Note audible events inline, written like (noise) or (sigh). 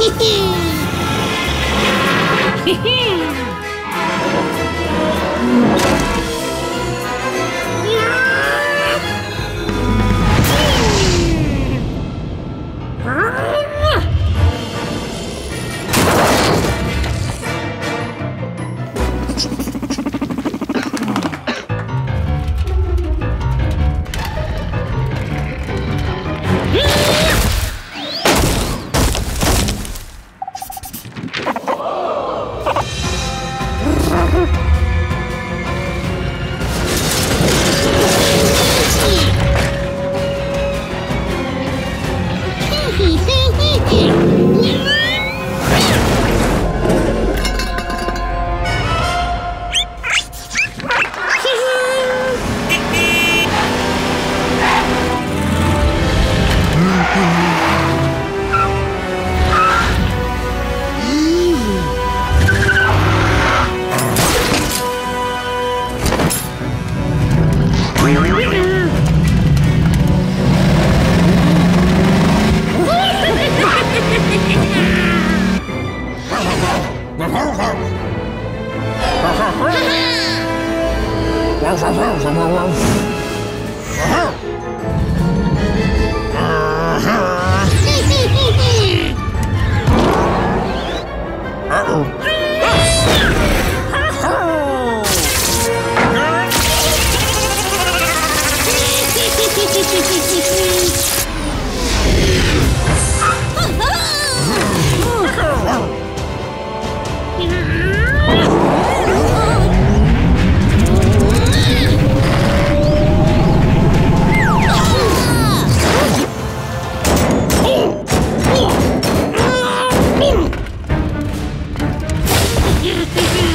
Hehehe. (laughs) (laughs) Really? Uh-oh. (laughs) (laughs) Yeah,